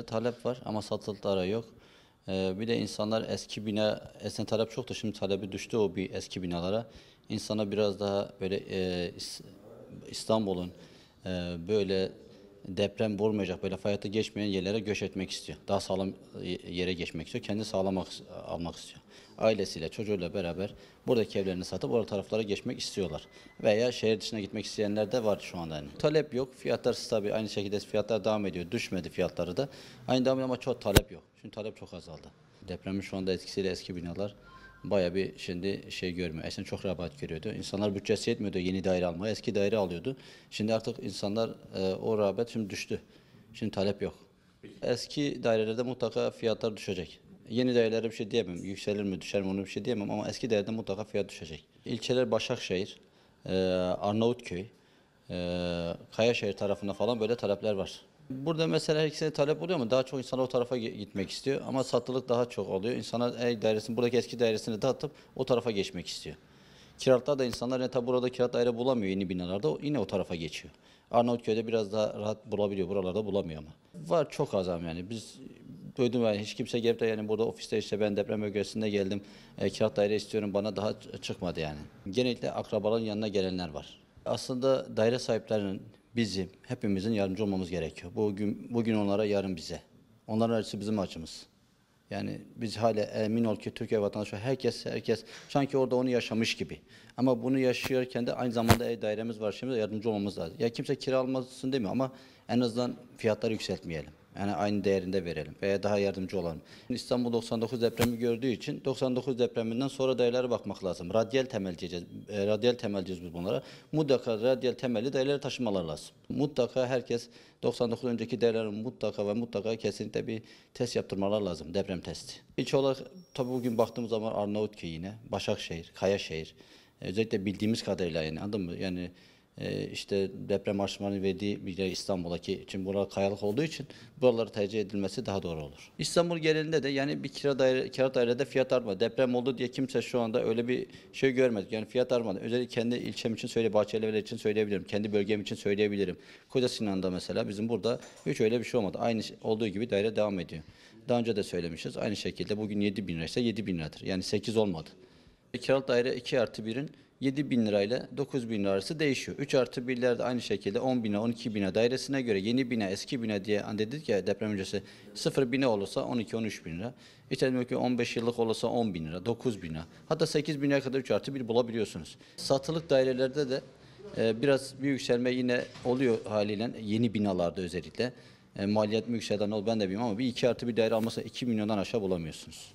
dairelerde talep var ama satılıklara yok. Ee, bir de insanlar eski bina, eskiden talep çoktu şimdi talebi düştü o bir eski binalara. İnsana biraz daha böyle e, İs- İstanbul'un e, böyle deprem vurmayacak, böyle fay hattı geçmeyen yerlere göç etmek istiyor. Daha sağlam y- yere geçmek istiyor, kendi sağlamak almak istiyor. Ailesiyle, çocuğuyla beraber buradaki evlerini satıp orada taraflara geçmek istiyorlar. Veya şehir dışına gitmek isteyenler de var şu anda. Yani. Talep yok, fiyatlar stabil, aynı şekilde fiyatlar devam ediyor. Düşmedi fiyatları da. Aynı devam ama çok talep yok. Çünkü talep çok azaldı. Depremin şu anda etkisiyle eski binalar Baya bir şimdi şey görmüyor. Eskiden çok rahat görüyordu. İnsanlar bütçesi yetmiyordu yeni daire almaya. Eski daire alıyordu. Şimdi artık insanlar e, o rağbet şimdi düştü. Şimdi talep yok. Eski dairelerde mutlaka fiyatlar düşecek. Yeni dairelere bir şey diyemem. Yükselir mi düşer mi onu bir şey diyemem ama eski dairede mutlaka fiyat düşecek. İlçeler Başakşehir, e, Arnavutköy, e, Kayaşehir tarafında falan böyle talepler var. Burada mesela her ikisine talep oluyor ama daha çok insan o tarafa gitmek istiyor. Ama satılık daha çok oluyor. İnsanlar ev dairesini, buradaki eski dairesini dağıtıp o tarafa geçmek istiyor. Kiralıkta da insanlar yani tabi burada kiralık daire bulamıyor yeni binalarda. Yine o tarafa geçiyor. Arnavutköy'de biraz daha rahat bulabiliyor. Buralarda bulamıyor ama. Var çok az ama yani. Biz duydum yani hiç kimse gelip de yani burada ofiste işte ben deprem bölgesinde geldim. E, kiralık daire istiyorum bana daha çıkmadı yani. Genellikle akrabaların yanına gelenler var. Aslında daire sahiplerinin bizim hepimizin yardımcı olmamız gerekiyor. Bugün bugün onlara yarın bize. Onların acısı bizim acımız. Yani biz hala emin ol ki Türkiye vatandaşı herkes herkes sanki orada onu yaşamış gibi. Ama bunu yaşıyorken de aynı zamanda ev dairemiz var şimdi yardımcı olmamız lazım. Ya kimse kira almasın demiyor ama en azından fiyatları yükseltmeyelim. Yani aynı değerinde verelim veya daha yardımcı olalım. İstanbul 99 depremi gördüğü için 99 depreminden sonra dairelere bakmak lazım. Radyal temel diyeceğiz. E, radyal temel diyoruz biz bunlara. Mutlaka radyal temelli dairelere taşımalar lazım. Mutlaka herkes 99 önceki değerlerin mutlaka ve mutlaka kesinlikle bir test yaptırmalar lazım. Deprem testi. İlk olarak tabii bugün baktığımız zaman Arnavutköy yine, Başakşehir, Kayaşehir. Özellikle bildiğimiz kadarıyla yani anladın mı? Yani e, işte deprem araştırmalarının verdiği bir yer İstanbul'daki için buralar kayalık olduğu için buraları tercih edilmesi daha doğru olur. İstanbul genelinde de yani bir kira daire, kira dairede fiyat artmadı. Deprem oldu diye kimse şu anda öyle bir şey görmedik. Yani fiyat artmadı. Özellikle kendi ilçem için söyle, Bahçelievler için söyleyebilirim. Kendi bölgem için söyleyebilirim. Koca Sinan'da mesela bizim burada hiç öyle bir şey olmadı. Aynı şey- olduğu gibi daire devam ediyor. Daha önce de söylemişiz. Aynı şekilde bugün 7 bin liraysa 7 bin liradır. Yani 8 olmadı. Kiralık daire 2 artı 1'in 7 bin lirayla 9 bin lira arası değişiyor. 3 artı 1'ler de aynı şekilde 10 bine 12 bine dairesine göre yeni bina eski bina diye hani dedik ya deprem öncesi 0 bine olursa 12-13 bin lira. İşte demek ki 15 yıllık olursa 10 bin lira 9 bin lira. Hatta 8 bin liraya kadar 3 artı 1 bulabiliyorsunuz. Satılık dairelerde de e, biraz bir yükselme yine oluyor haliyle yeni binalarda özellikle. E, maliyet mi yükselden ol ben de bilmiyorum ama bir 2 artı bir daire almasa 2 milyondan aşağı bulamıyorsunuz.